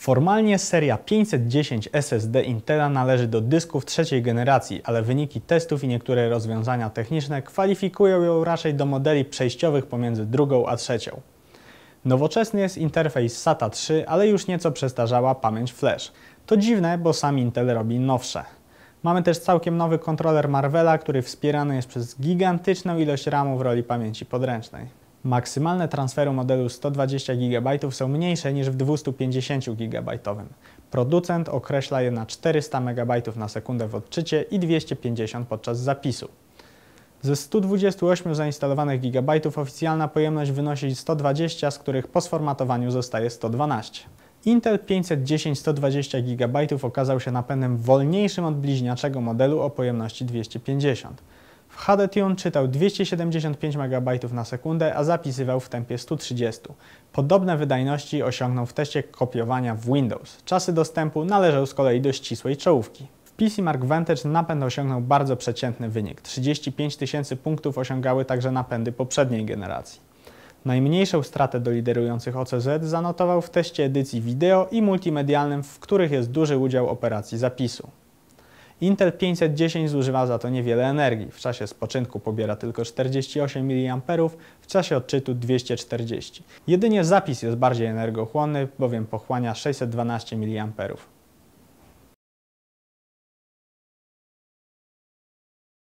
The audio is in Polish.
Formalnie seria 510 SSD Intela należy do dysków trzeciej generacji, ale wyniki testów i niektóre rozwiązania techniczne kwalifikują ją raczej do modeli przejściowych pomiędzy drugą a trzecią. Nowoczesny jest interfejs SATA 3, ale już nieco przestarzała pamięć flash. To dziwne, bo sam Intel robi nowsze. Mamy też całkiem nowy kontroler Marvela, który wspierany jest przez gigantyczną ilość RAMu w roli pamięci podręcznej. Maksymalne transfery modelu 120 GB są mniejsze niż w 250 GB. Producent określa je na 400 MB na sekundę w odczycie i 250 podczas zapisu. Ze 128 zainstalowanych gigabajtów oficjalna pojemność wynosi 120, z których po sformatowaniu zostaje 112. Intel 510-120 GB okazał się napędem wolniejszym od bliźniaczego modelu o pojemności 250. W HDTune czytał 275 MB na sekundę, a zapisywał w tempie 130. Podobne wydajności osiągnął w teście kopiowania w Windows. Czasy dostępu należą z kolei do ścisłej czołówki. W PC Mark Vantage napęd osiągnął bardzo przeciętny wynik. 35 tysięcy punktów osiągały także napędy poprzedniej generacji. Najmniejszą stratę do liderujących OCZ zanotował w teście edycji wideo i multimedialnym, w których jest duży udział operacji zapisu. Intel 510 zużywa za to niewiele energii. W czasie spoczynku pobiera tylko 48 mA, w czasie odczytu 240. Jedynie zapis jest bardziej energochłonny, bowiem pochłania 612 mA.